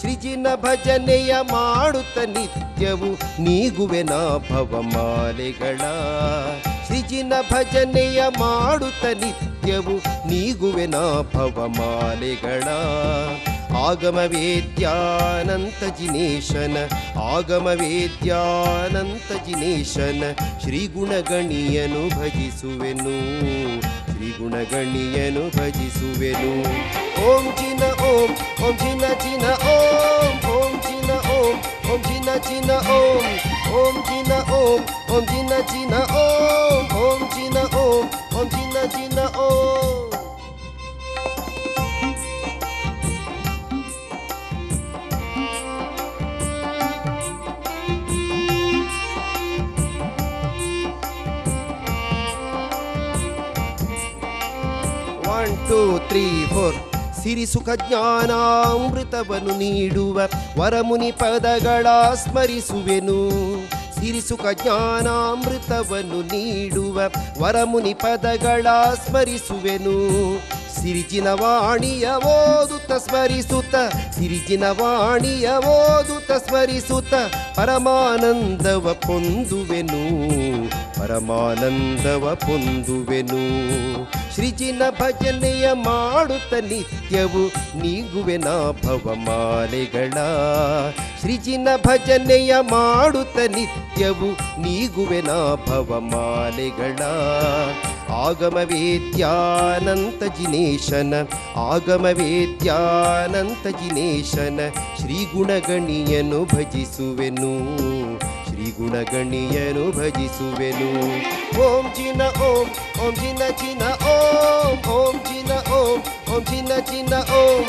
ಶ್ರೀಜಿನ ಭಜನೆಯ ಮಾಡುತ್ತ ನಿತ್ಯವು ನೀಗುವೆನ ಭವಮಾಲೆಗಳ. ಶ್ರೀಜಿನ ಭಜನೆಯ ಮಾಡುತ್ತ ನಿತ್ಯವು ನೀಗುವೆನ ಭವಮಾಲೆಗಳ. ಆಗಮ ವೇದ್ಯಾನಂತ ಜಿನೇಶನ ಆಗಮ ವೇದ್ಯಾನಂತ ಜಿನೇಶನ ಶ್ರೀಗುಣಗಣಿಯನು ಭಜಿಸುವೆನು. ಶ್ರೀಗುಣಗಣಿಯನು ಭಜಿಸುವೆನು. ಓಂ ಜಿನ ಓಂ ಓಂ ಚಿನ ಚಿನ ಓಂ ಓಂ ಚಿನ ಓಂ ಓಂ ಚಿನ ಚಿನ ಓಂ ಓಂ ಚಿನ ಓಂ ಓಂ ಚಿನ ಚಿನ ಓಂ ಓಂ ಚಿನ ಓಂ ಓಂ ಚಿನ ಚಿನ ಓಂ. ಟೂ ತ್ರೀ ಫೋರ್ ಸಿರಿ ಸುಖ ಜ್ಞಾನಾಮೃತವನ್ನು ನೀಡುವ, ವರಮುನಿ ಪದಗಳ ಸ್ಮರಿಸುವೆನು. ಸಿರಿ ಸುಖ ಜ್ಞಾನಾಮೃತವನ್ನು ನೀಡುವ, ವರಮುನಿ ಪದಗಳ ಸ್ಮರಿಸುವೆನು. ಸಿರಿಜಿನ ವಾಣಿಯ ಓದುತ್ತ ಸ್ಮರಿಸುತ್ತ, ಸಿರಿಜಿನ ವಾಣಿಯ ಓದುತ್ತ ಸ್ಮರಿಸುತ್ತ, ಪರಮಾನಂದವ ಪೊಂದುವೆನು. ಪರಮಾನಂದವ ಪೊಂದುವೆನು ಶ್ರೀಜಿನ ಭಜನೆಯ ಮಾಡುತ್ತ ನಿತ್ಯವು ನೀಗುವೆನ ಭವಮಾಲೆಗಳ. ಶ್ರೀಜಿನ ಭಜನೆಯ ಮಾಡುತ್ತ ನಿತ್ಯವು ನೀಗುವೆನ ಭವಮಾಲೆಗಳ. ಆಗಮ ವೇದ್ಯಾನಂತ ಜಿನೇಶನ ಆಗಮ ವೇದ್ಯಾನಂತ ಜಿನೇಶನ ಶ್ರೀ ಗುಣಗಣಿಯನು ಭಜಿಸುವೆನು. ಗುಣಗಣಿಯನು ಭಜಿಸುವೆನು. ಓಂ ಚಿನ್ನ, ಓಂ ಓಂ ಚಿನ ಚಿನ ಓಂ ಓಂ ಚಿನ್ನ, ಓಂ ಓಂ ಚಿನ್ನ ಚಿನ್ನ, ಓಂ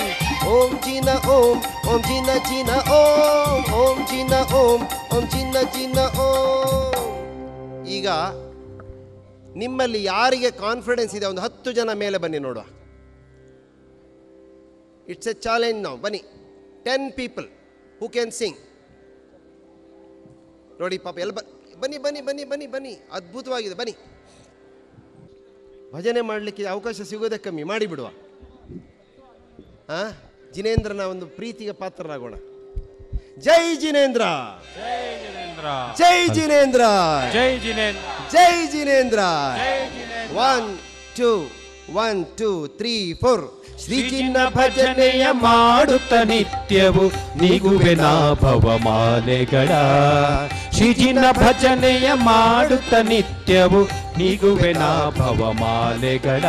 ಓಂ ಚಿನ ಓಂ ಓಂ ಚಿನ ಚಿನ ಓಂ ಓಂ ಚಿನ್ನ, ಓಂ ಓಂ ಚಿನ್ನ ಚಿನ್ನ, ಓಂ. ಈಗ ನಿಮ್ಮಲ್ಲಿ ಯಾರಿಗೆ ಕಾನ್ಫಿಡೆನ್ಸ್ ಇದೆ? ಒಂದು ಹತ್ತು ಜನ ಮೇಲೆ ಬನ್ನಿ ನೋಡುವ. ಇಟ್ಸ್ ಎ ಚಾಲೆಂಜ್ ನಾವು ಬನ್ನಿ. Ten people who can sing ನೋಡಿ ಪಾಪ ಎಲ್ಲ ಬನ್ನಿ ಬನ್ನಿ ಬನ್ನಿ ಬನ್ನಿ ಬನ್ನಿ. ಅದ್ಭುತವಾಗಿದೆ ಬನ್ನಿ. ಭಜನೆ ಮಾಡಲಿಕ್ಕೆ ಅವಕಾಶ ಸಿಗೋದೇ ಕಮ್ಮಿ ಮಾಡಿಬಿಡುವ ಆ? ಜಿನೇಂದ್ರನ ಒಂದು ಪ್ರೀತಿಗೆ ಪಾತ್ರರಾಗೋಣ. ಜೈ ಜಿನೇಂದ್ರ. ಜೈ ಜಿನೇಂದ್ರ. ಜೈ ಜಿನೇಂದ್ರ. ಜೈ ಜಿನೇಂದ್ರ. ಜೈ ಜಿನೇಂದ್ರ. ಜೈ Jinendra one two one two three four ಶ್ರೀಚಿನ್ನ ಭಜನೆಯ ಮಾಡುತ್ತ ನಿತ್ಯವು ನೀಗುವೆ ನಾಭವ ಮಾಲೆಗಳ. ಶ್ರೀಜಿನ ಭಜನೆಯ ಮಾಡುತ್ತ ನಿತ್ಯವು ನೀಗುವೆನ ನಾಭವ ಆಗಮ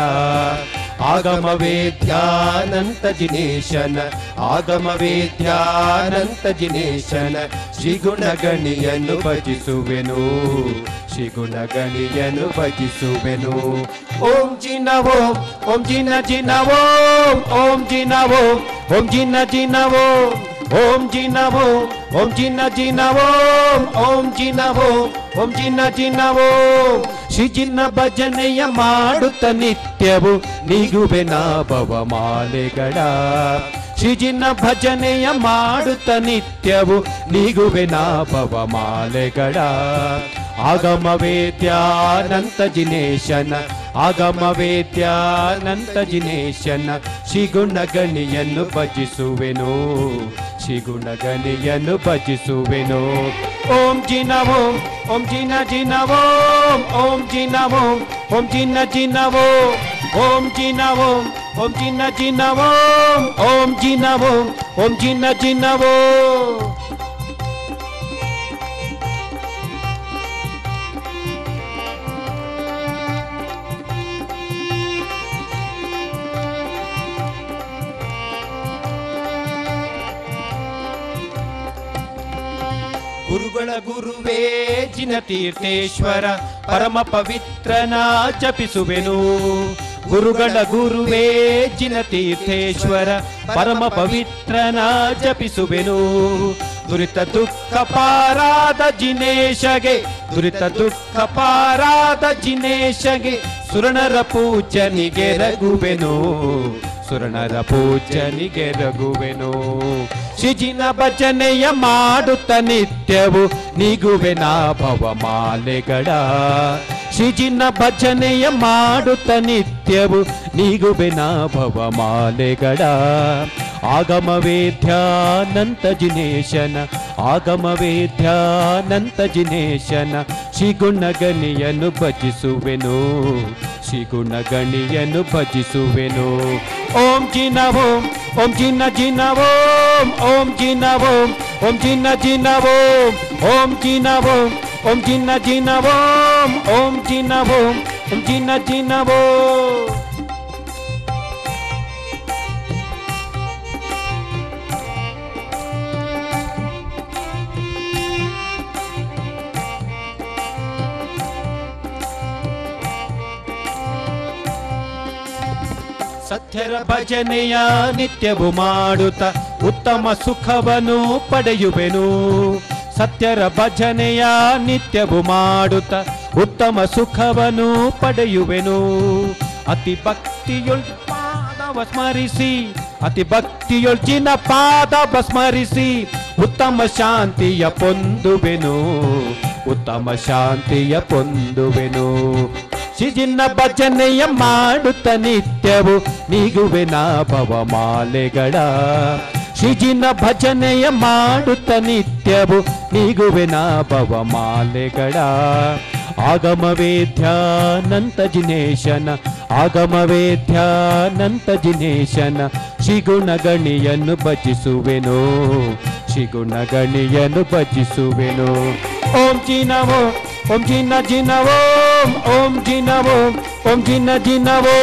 ವೇದ್ಯಾನಂತ ಜಿನೇಶನ ಆಗಮವೇದ್ಯಾನಂತ ಜಿನೇಶನ ಶ್ರೀಗುಣಗಣಿಯನ್ನು ಭಜಿಸುವೆನು ಶ್ರೀಗುಣಗಣಿಯನ್ನು ಭಜಿಸುವೆನು. ಓಂ ಜಿನ ಓಂ ಓಂ ಜಿನ ಜಿನ ಓಂ ಓಂ ಜಿನ ಓಂ ಜಿನ ಜಿನ ಓಂ ಜಿನ ಓಂ ಜಿನ ಜಿನ ಓಂ ಓಂ ಜಿನ ಓಂ ಜಿನ ಜಿನವೋ. ಶಿಜಿನ ಭಜನೆಯ ಮಾಡುತ್ತ ನಿತ್ಯವು ನಿಗುವೆ ನಾಭವ ಮಾಲೆಗಳ. ಶ್ರೀಜಿನ ಭಜನೆಯ ಮಾಡುತ್ತ ನಿತ್ಯವು ನಿಗುವೆ ನಾಭವ ಮಾಲೆಗಳ. ಆಗಮ ವೇದ್ಯಾನಂತ ಜಿನೇಶನ ಆಗಮ ವೇದ್ಯಾನಂತ ಜಿನೇಶನ ಶ್ರೀಗುಣಗಣಿಯನ್ನು ಭಜಿಸುವೆನು ಶ್ರೀಗುಣಗಣಿಯನ್ನು ಭಜಿಸುವೆನು. ಓಂ ಜಿನ ಓಂ ಓಂ ಜಿನ ಜಿನ ಓಂ ಓಂ ಜಿನ ಓಂ ಜಿನ ಜಿನ ಓಂ ಓಂ ಜಿನ ಓಂ ಜಿನ ಜಿನ ಓಂ ಓಂ ಜಿನ ಓಂ ಜಿನ ಜಿನ ಓಂ ಜಿನತೀರ್ಥೇಶ್ವರ ಪರಮ ಪವಿತ್ರನ ಜಪಿಸುವೆನು. ಗುರುಗಳ ಗುರುವೇ ಜಿನತೀರ್ಥೇಶ್ವರ ಪರಮ ಪವಿತ್ರನ ಜಪಿಸುವೆನು. ದುರಿತ ದುಃಖ ಪಾರಾದ ಜಿನೇಶಗೆ, ದುರಿತ ದುಃಖ ಪಾರಾದ ಜಿನೇಶಗೆ ಸುರಣರ ಪೂಜನಿಗೆ ರಘುವೆನು. ಸುರಣರ ಪೂಜನಿಗೆ ರಘುವೆನು. ಶಿಜಿನ ಭಜನೆಯ ಮಾಡುತ್ತ ನಿತ್ಯವು ನಿಗುವೆನ ಭವಮಾಲೆಗಳ ಶಿಜಿನ ಭಜನೆಯ ಮಾಡುತ್ತ ನಿತ್ಯವು ನಿಗುವೆನ ಭವಮಾಲೆಗಳ ಆಗಮ ವೇದ್ಯಾನಂತ ಜಿನೇಶನ ಆಗಮ ವೇದ್ಯಾನಂತ ಜಿನೇಶನ ಶಿಗುಣಗನಿಯನ್ನು ಭಜಿಸುವೆನು. ಶಿಗುಣಗಣಿಯನ್ನು ಭಜಿಸುವೆನು ಓಂ ಜಿನ ಓಂ ಓಂ ಜಿನ ಜಿನ ಓಂ ಓಂ ಜಿನ ಓಂ ಓಂ ಜಿನ ಜಿನ ಓಂ ಓಂ ಜಿನ ಓಂ ಓಂ ಜಿನ ಜಿನ ಓಂ ಓಂ ಜಿನ ಓಂ ಓಂ ಜಿನ ಜಿನ ಓಂ ಸತ್ಯರ ಭಜನೆಯ ನಿತ್ಯವು ಮಾಡುತ್ತ ಉತ್ತಮ ಸುಖವನ್ನು ಪಡೆಯುವೆನು. ಸತ್ಯರ ಭಜನೆಯ ನಿತ್ಯವು ಮಾಡುತ್ತ ಉತ್ತಮ ಸುಖವನ್ನು ಪಡೆಯುವೆನು. ಅತಿ ಭಕ್ತಿಯೊಳ್ ಪಾದವ ಸ್ಮರಿಸಿ, ಅತಿ ಭಕ್ತಿಯೊಳ್ಜಿನ ಪಾದವ ಸ್ಮರಿಸಿ ಉತ್ತಮ ಶಾಂತಿಯ ಪೊಂದುವೆನು. ಉತ್ತಮ ಶಾಂತಿಯ ಪೊಂದುವೆನು. ಶಿಜಿನ ಭಜನೆಯ ಮಾಡುತ್ತ ನಿತ್ಯವು ನೀಗುವೆನ ಭವಮಾಲೆಗಳ ಶಿಜಿನ ಭಜನೆಯ ಮಾಡುತ್ತ ನಿತ್ಯವು ನೀಗುವೆನ ಭವಮಾಲೆಗಳ ಆಗಮವೇದ್ಯಾನಂತ ಜಿನೇಶನ ಆಗಮವೇದ್ಯಾನಂತ ಜಿನೇಶನ ಶಿಗುಣ ಗಣಿಯನ್ನು ಭಜಿಸುವೆನು. ಶಿಗುಣ ಗಣಿಯನ್ನು ಭಜಿಸುವೆನು ಓಂ ಜಿನವೋ ಓಂ ಜಿನ ಜಿನವೋ ओम ओम जी नमो ओम जी न जी नमो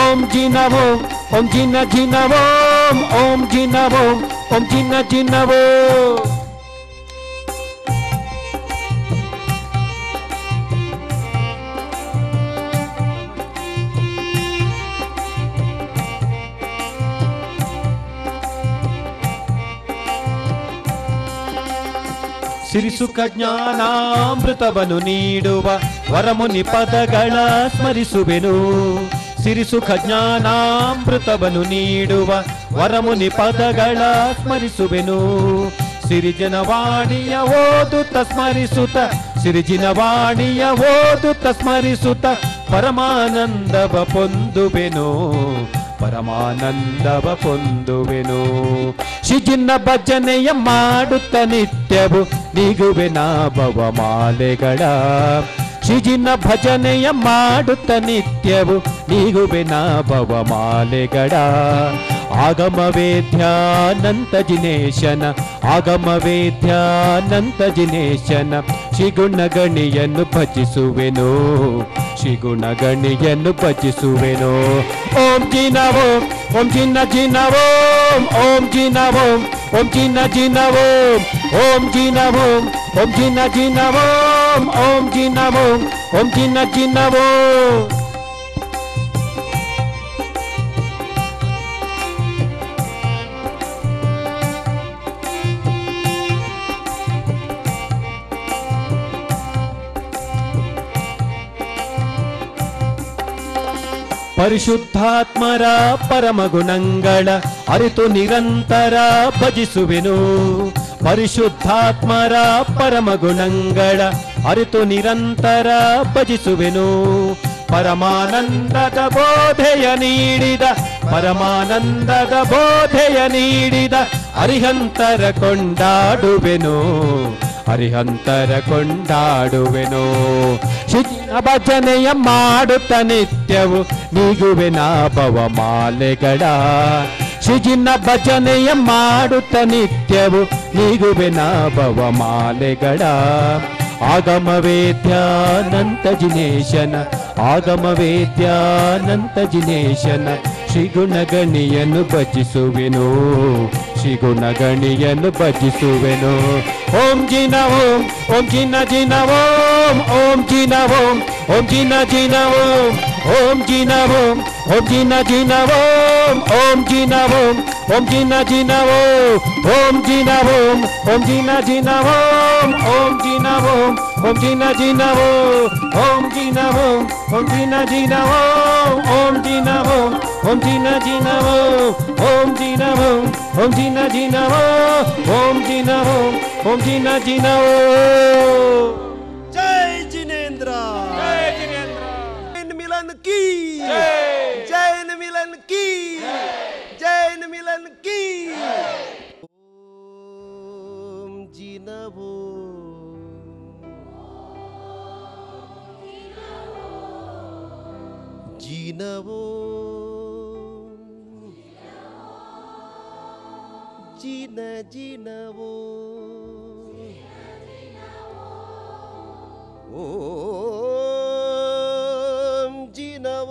ओम जी नमो ओम जी न जी नमो ओम जी नमो ओम जी न जी नमो ಸಿರಿಸುಖ ಜ್ಞಾನಾಮೃತವನ್ನು ನೀಡುವ ವರಮುನಿ ಪದಗಳ ಸ್ಮರಿಸುವೆನು. ಸಿರಿಸುಖ ಜ್ಞಾನಾಮೃತವನ್ನು ನೀಡುವ ವರಮುನಿ ಪದಗಳ ಸ್ಮರಿಸುವೆನು. ಸಿರಿಜನವಾಣಿಯ ಓದುತ್ತ ಸ್ಮರಿಸುತ್ತ ಸಿರಿಜಿನವಾಣಿಯ ಓದುತ್ತ ಸ್ಮರಿಸುತ್ತ ಪರಮಾನಂದವ ಪೊಂದುವೆನು. ಪರಮಾನಂದವ ಪೊಂದುವೆನು. ಶಿಜಿನ ಭಜನೆಯ ಮಾಡುತ್ತ ನಿತ್ಯವು ನೀಗುವೆನ ಮಾಲೆಗಳ. ಶಿಜಿನ ಭಜನೆಯ ಮಾಡುತ್ತ ನಿತ್ಯವು ನೀಗುವೆನ ಭವಮಾಲೆಗಳ ಆಗಮವೇದ್ಯಾನಂತ ಜಿನೇಶನ ಆಗಮವೇದ್ಯಾನಂತ ಜಿನೇಶನ ಶಿಗುಣ ಗಣಿಯನ್ನು ಭಜಿಸುವೆನು ಶಿಗುಣ ಗಣಿಯನ್ನು ಭಜಿಸುವೆನು. ಓಂ ಜಿನವೋ, ಓಂ ಜಿನ ಜಿನವೋ, ಓಂ ಜಿನವೋ, ಓಂ ಜಿನ ಜಿನವೋ, ಓಂ ಜಿನವೋ, ಓಂ ಜಿನ ಜಿನವೋ, ಓಂ ಜಿನವೋ, ಓಂ ಜಿನ ಜಿನವೋ. ಪರಿಶುದ್ಧಾತ್ಮರ ಪರಮಗುಣಂಗಳ ಅರಿತು ನಿರಂತರ ಭಜಿಸುವೆನು. ಪರಿಶುದ್ಧಾತ್ಮರ ಪರಮಗುಣಂಗಳ ಅರಿತು ನಿರಂತರ ಭಜಿಸುವೆನು. ಪರಮಾನಂದದ ಬೋಧೆಯ ನೀಡಿದ, ಪರಮಾನಂದದ ಬೋಧೆಯ ನೀಡಿದ ಅರಿಹಂತರ ಕೊಂಡಾಡುವೆನು. ಹರಿಹಂತರ ಕೊಂಡಾಡುವೆನು. ಭಜನೆಯ ಮಾಡುತ್ತ ನಿತ್ಯವು ನೀಗುವೆನ ಭವಮಾಲೆಗಳ ಶಿಜಿನ ಭಜನೆಯ ಮಾಡುತ್ತ ನಿತ್ಯವು ನೀಗುವೆನ ಭವಮಾಲೆಗಳ ಆಗಮವೇದ್ಯಾನಂತ ಜಿನೇಶನ ಆಗಮವೇದ್ಯಾನಂತ ಜಿನೇಶನ ಶ್ರೀಗುಣ ಗಣಿಯನ್ನು ಭಜಿಸುವೆನು ಶ್ರೀಗುಣ ಗಣಿಯನ್ನು ಭಜಿಸುವೆನು. ಓಂ ಜಿನ ಓಂ ಓಂ ಜಿನ ಜಿನ ಓಂ ಓಂ ಜಿನ ಓಂ ಓಂ ಜಿನ ಜಿನ ಓಂ ಓಂ ಜಿನ ಓಂ ಓಂ ಜಿನ ಜಿನ ಓಂ ಓಂ ಜಿನ ಓಂ. ओम जीना जीना ओम ओम जीना ओम ओम जीना जीना ओम ओम जीना ओम ओम जीना जीना ओम ओम जीना ओम ओम जीना जीना ओम ओम जीना ओम ओम जीना जीना ओम ओम जीना ओम जी जीना जीना ओम ओम जीना ओम ओम जीना जीना ओम जय जिनेन्द्र जय जिनेन्द्र मिलन की जय ভগবান কি ওম জিনব জিনব জিন জিনব ও জিনব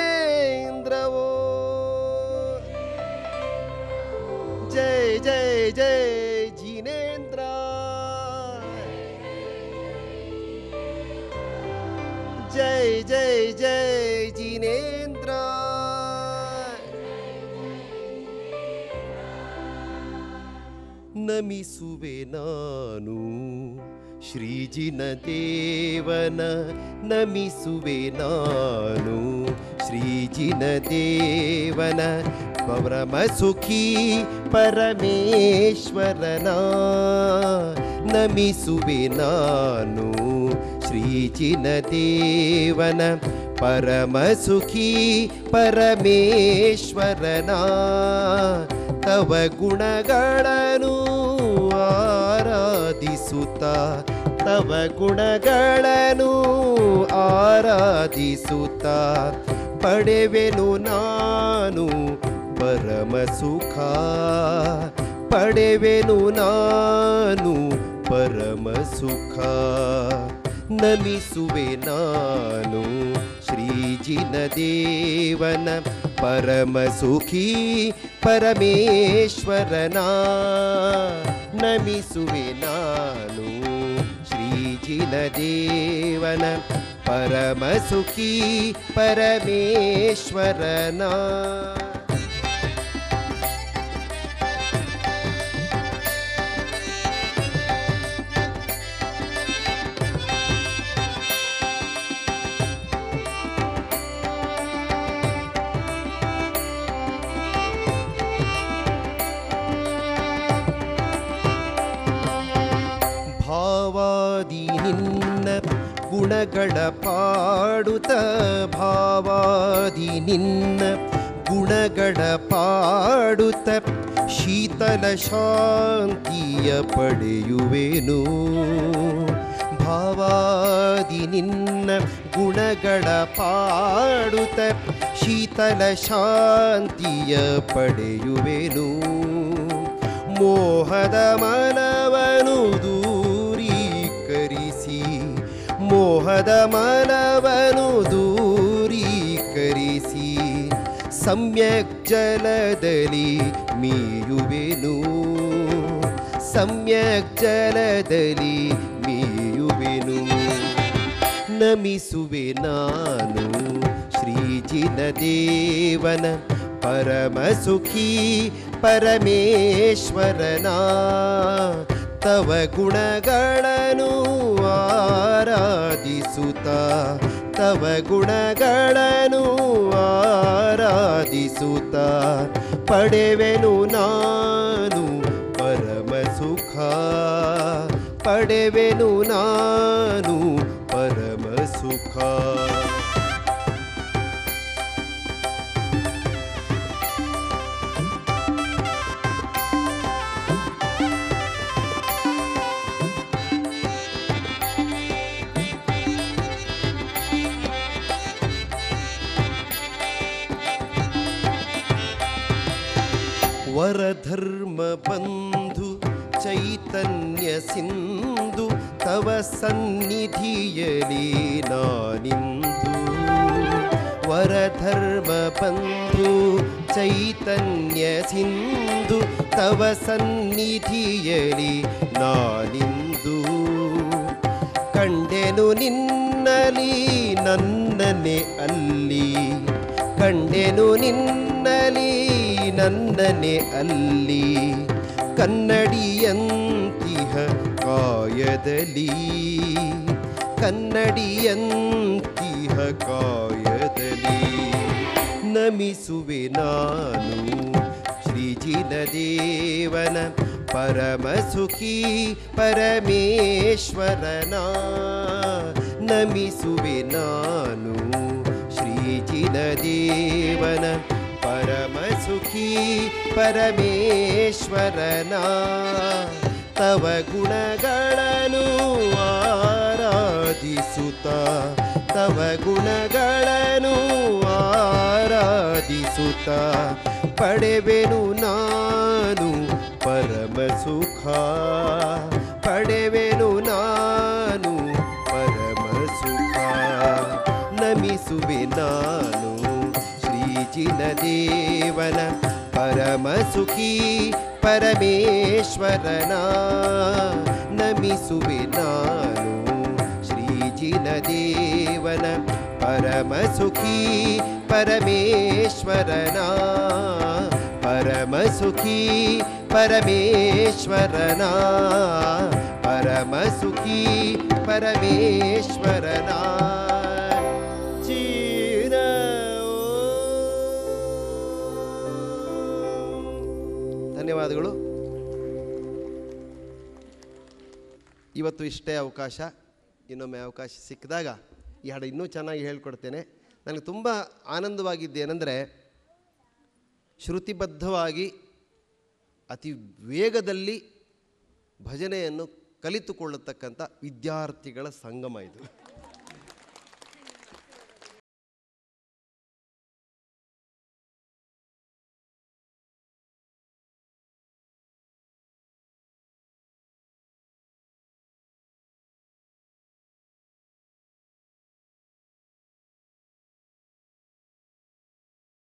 ನಮಿಸುವೆ ನಾನು ಶ್ರೀಜಿನ ದೇವನ ನಮಿಸುವೆ ನಾನು ಶ್ರೀಜಿನ ದೇವನ ಪರಮ ಸುಖಿ ಪರಮೇಶ್ವರನ ನಮಿಸುವೆ ನಾನು ಶ್ರೀಜಿನ ದೇವನ ಪರಮ ಸುಖಿ ಪರಮೇಶ್ವರನ ತವ ಗುಣಗಳನ್ನು ಆರಾಧಿಸುತ್ತ ತವ ಗುಣಗಳನ್ನು ಆರಾಧಿಸುತ್ತ. ಪಡೆವೆನು ನಾನು ಪರಮ ಸುಖ. ಪಡೆವೆನು ನಾನು ಪರಮ ಸುಖ. ನಮಿಸುವೆ ನಾನು ಶ್ರೀಜಿನ ದೇವನ ಪರಮ ಸುಖಿ, ಪರಮೇಶ್ವರನ. ನಮಿಸುವೆ ನಾನು नदीवनं परमसुखी परमेश्वरना ಗುಣಗಳ ಪಾಡುತ್ತ ಭಾವಾದಿ ನಿನ್ನ ಗುಣಗಳ ಪಾಡುತ್ತ ಶೀತಲ ಶಾಂತಿಯ ಪಡೆಯುವೆನು. ಭಾವಾದಿ ನಿನ್ನ ಗುಣಗಳ ಪಾಡುತ್ತ ಶೀತಲ ಶಾಂತಿಯ ಪಡೆಯುವೆನು. ಮೋಹದ ಮನವನು ಮೋಹದ ಮನವನು ದೂರೀಕರಿಸಿ ಸಮ್ಯಕ್ ಜಲದಲ್ಲಿ ಮೀಯುವೆನು ಸಮ್ಯಕ್ ಜಲದಲ್ಲಿ ಮೀಯುವೆನು ನಮಿಸುವೆ ನಾನು ಶ್ರೀಜಿನ ದೇವನ ಪರಮ ಸುಖಿ ಪರಮೇಶ್ವರನ ತವ ಗುಣಗಳನು ಆರಾಧಿಸುತ್ತ. ತವ ಗುಣಗಳನು ಆರಾಧಿಸುತ್ತ. ಪಡೆವೆನು ನಾನು ಪರಮ ಸುಖ. ಪಡೆವೆನು ನಾನು ಪರಮ ಸುಖ. ವರಧರ್ಮ ಬಂಧು ಚೈತನ್ಯ ಸಿಂಧು ತವ ಸನ್ನಿಧಿಯಲಿ ನಾನಿಂದು. ವರಧರ್ಮ ಬಂಧು ಚೈತನ್ಯ ಸಿಂಧು ತವ ಸನ್ನಿಧಿಯಲಿ ನಾನಿಂದು. ಕಂಡೆನು ನಿನ್ನಲಿ ನನ್ನನೆ ಅಲ್ಲಿ, ಕಂಡೆನು ನಿನ್ನಲಿ ನನ್ನನೆ ಅಲ್ಲಿ ಕನ್ನಡಿಯಂತಿಹ ಕಾಯದಲ್ಲಿ ಕನ್ನಡಿಯಂತಿಹ ಕಾಯದಲ್ಲಿ ನಮಿಸುವೆ ನಾನು ಶ್ರೀಜಿನ ದೇವನ ಪರಮ ಸುಖಿ ಪರಮೇಶ್ವರನ. ನಮಿಸುವೆ ನಾನು ಶ್ರೀಜಿನ ದೇವನ ಪರಮ ಸುಖಿ ಪರಮೇಶ್ವರನ. ತವ ಗುಣಗಳನ್ನು ಆರಾಧಿಸುತ್ತ. ತವ ಗುಣಗಳನ್ನು ಆರಾಧಿಸುತ್ತ. ಪಡೆವೆನು ನಾನು ಪರಮ ಸುಖ ಪಡೆವೆನು ನಾನು ಪರಮ ಸುಖ ನಮಿಸುವೆ ನಾನು िनदेवन परमसुखी परमेश्वरना नमिसुविनानु विना परमसुखी परमेश्वरना परमसुखी परमेश्वरना परमसुखी परमेश्वरना ಧನ್ಯವಾದಗಳು. ಇವತ್ತು ಇಷ್ಟೇ ಅವಕಾಶ, ಇನ್ನೊಮ್ಮೆ ಅವಕಾಶ ಸಿಕ್ಕಿದಾಗ ಈ ಹಾಡು ಇನ್ನೂ ಚೆನ್ನಾಗಿ ಹೇಳ್ಕೊಡ್ತೇನೆ. ನನಗೆ ತುಂಬ ಆನಂದವಾಗಿದ್ದೇನೆಂದರೆ ಶ್ರುತಿಬದ್ಧವಾಗಿ ಅತಿ ವೇಗದಲ್ಲಿ ಭಜನೆಯನ್ನು ಕಲಿತುಕೊಳ್ಳತಕ್ಕಂಥ ವಿದ್ಯಾರ್ಥಿಗಳ ಸಂಗಮ ಇದು.